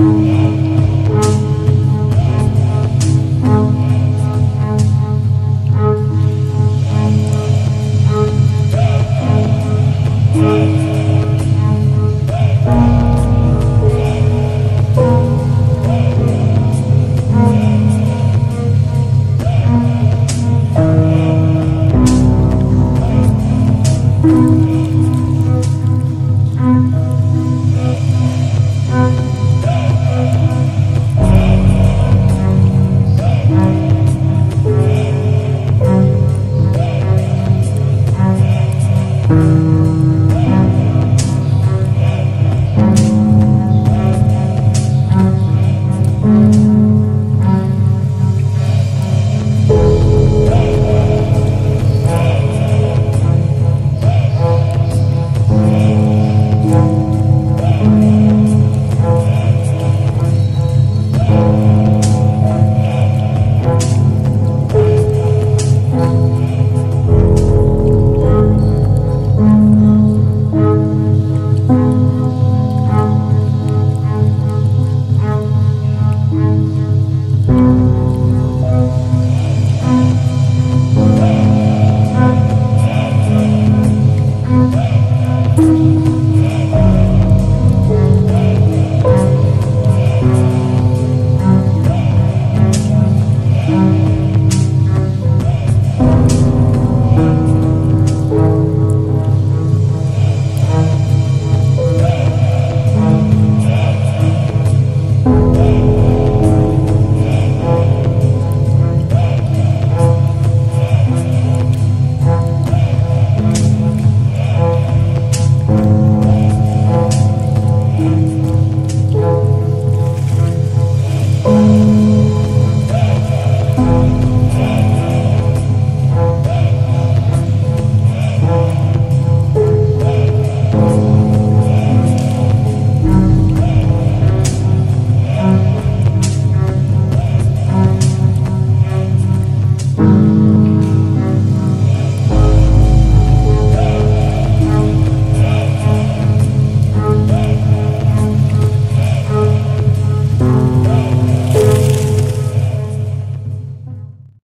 you.